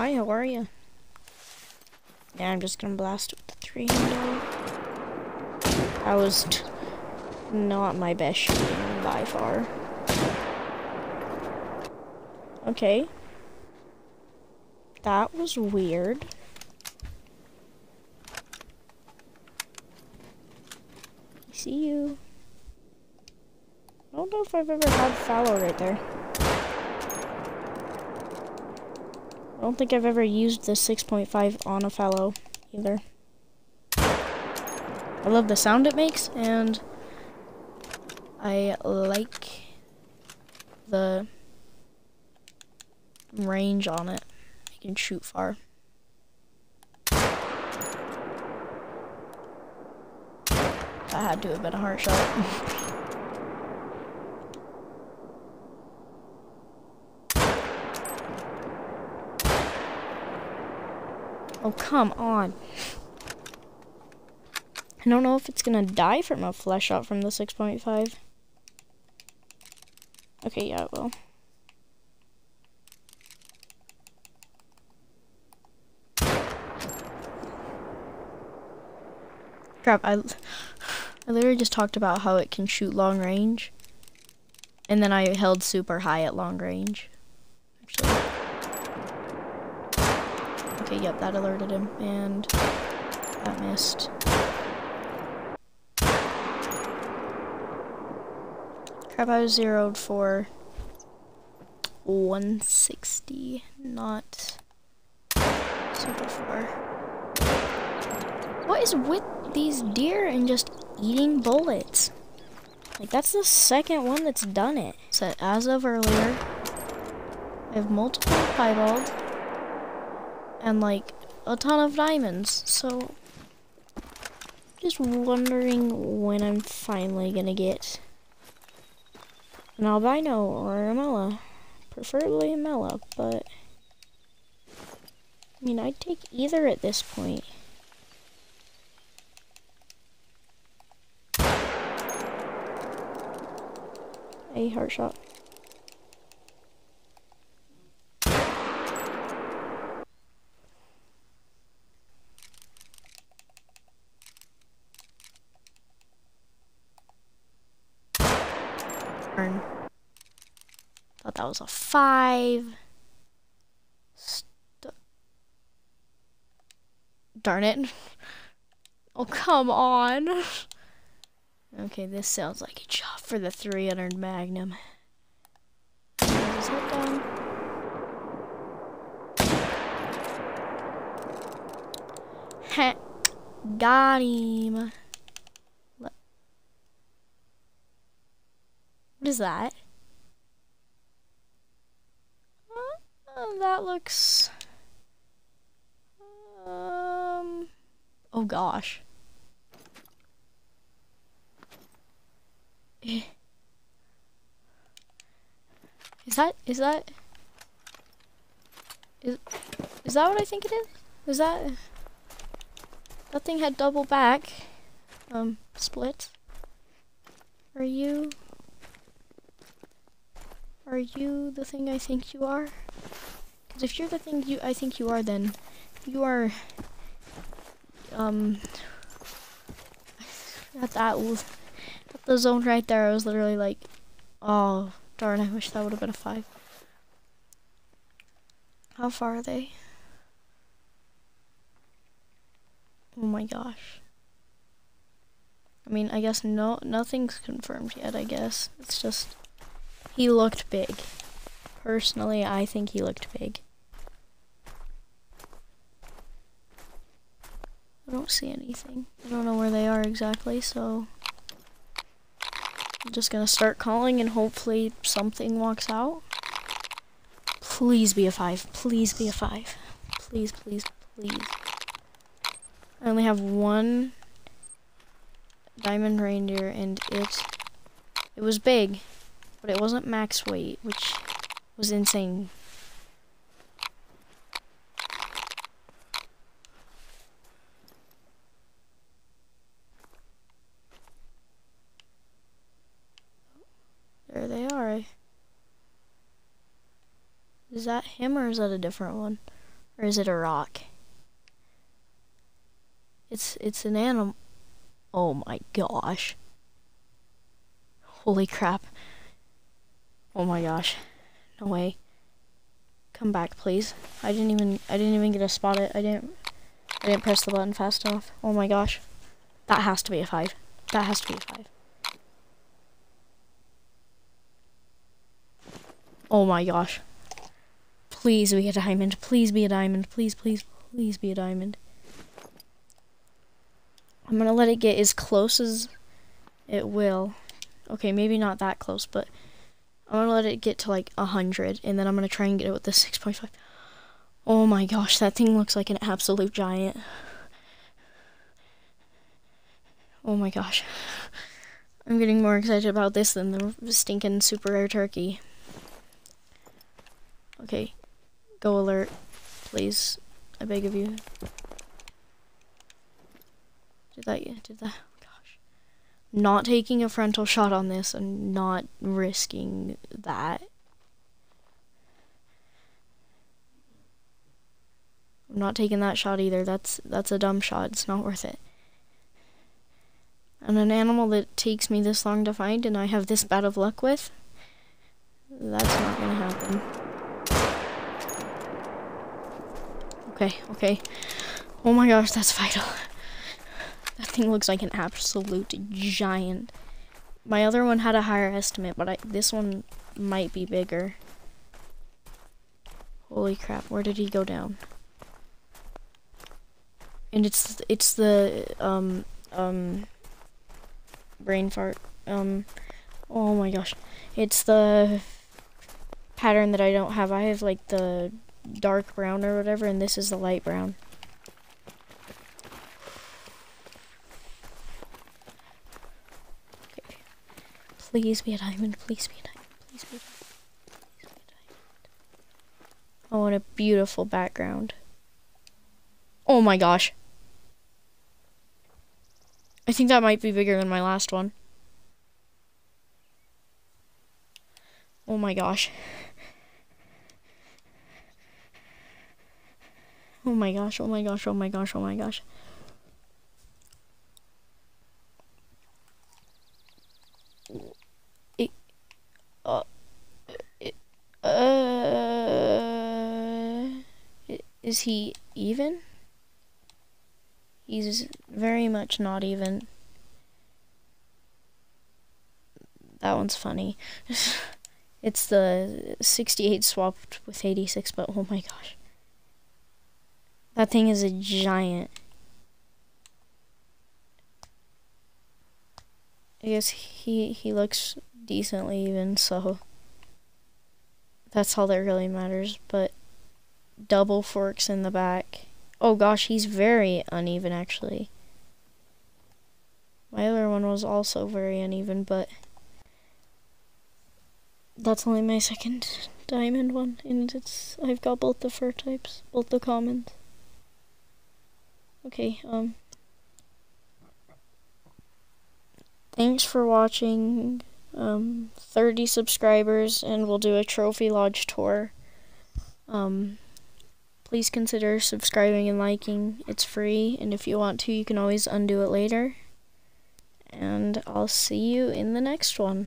Oh, Hi, how are you? Yeah, I'm just gonna blast with the three handle. I was not my best shooting by far. Okay. That was weird. I see you. I don't know if I've ever had fallow right there. Don't think I've ever used the 6.5 on a fallow either. I love the sound it makes and I like the range on it. You can shoot far. That had to have been a hard shot. Oh, come on. I don't know if it's gonna die from a flesh shot from the 6.5. Okay, yeah, it will. Crap, I, I literally just talked about how it can shoot long range. And then I held super high at long range. Actually. Okay, yep, that alerted him, and that missed. Crap, I was zeroed for 160, not super far. What is with these deer and just eating bullets? Like, that's the second one that's done it. So, as of earlier, I have multiple piebald and like a ton of diamonds. So just wondering when I'm finally gonna get an albino or a mela. Preferably a mela, but I mean I'd take either at this point. A heart shot. Thought that was a five. St Darn it. Oh, come on. Okay, this sounds like a job for the 300 Magnum. Heh. Got him. Is that? that looks... Um... Oh gosh. Is that, is that, is, is that what I think it is? Is that, that thing had double back, um, split? Are you, you the thing I think you are? Because if you're the thing you I think you are, then you are um at that at the zone right there. I was literally like, oh darn! I wish that would have been a five. How far are they? Oh my gosh. I mean, I guess no nothing's confirmed yet. I guess it's just he looked big. Personally, I think he looked big. I don't see anything. I don't know where they are exactly, so I'm just gonna start calling and hopefully something walks out. Please be a five. Please be a five. Please, please, please. I only have one diamond reindeer and it it was big, but it wasn't max weight, which was insane. There they are. Is that him or is that a different one? Or is it a rock? It's it's an animal. Oh my gosh. Holy crap. Oh my gosh. No way. Come back, please. I didn't even I didn't even get to spot it. I didn't I didn't press the button fast enough. Oh my gosh. That has to be a 5. That has to be a 5. Oh my gosh. Please be a diamond. Please be a diamond. Please, please, please be a diamond. I'm gonna let it get as close as it will. Okay, maybe not that close, but I'm gonna let it get to like a hundred, and then I'm gonna try and get it with the 6.5. Oh my gosh, that thing looks like an absolute giant. Oh my gosh. I'm getting more excited about this than the stinking super rare turkey. Okay, go alert, please. I beg of you. Did that, yeah, did that. Not taking a frontal shot on this and not risking that. I'm not taking that shot either. That's, that's a dumb shot. It's not worth it. And an animal that takes me this long to find and I have this bad of luck with, that's not gonna happen. Okay, okay. Oh my gosh, that's vital. That thing looks like an absolute giant. My other one had a higher estimate, but I, this one might be bigger. Holy crap, where did he go down? And it's it's the um um brain fart. Um oh my gosh. It's the pattern that I don't have. I have like the dark brown or whatever and this is the light brown. Please be a diamond. Please be a diamond. Please be a diamond. Please be a diamond. Oh, what a beautiful background. Oh my gosh. I think that might be bigger than my last one. Oh my gosh. Oh my gosh, oh my gosh, oh my gosh, oh my gosh. Uh, uh, is he even? He's very much not even. That one's funny. it's the 68 swapped with 86, but oh my gosh. That thing is a giant. I guess he he looks decently even, so that's all that really matters. But double forks in the back. Oh gosh, he's very uneven actually. My other one was also very uneven, but that's only my second diamond one, and it's I've got both the fur types, both the commons. Okay, um, thanks for watching um, 30 subscribers and we'll do a Trophy Lodge tour. Um, please consider subscribing and liking. It's free, and if you want to, you can always undo it later. And I'll see you in the next one.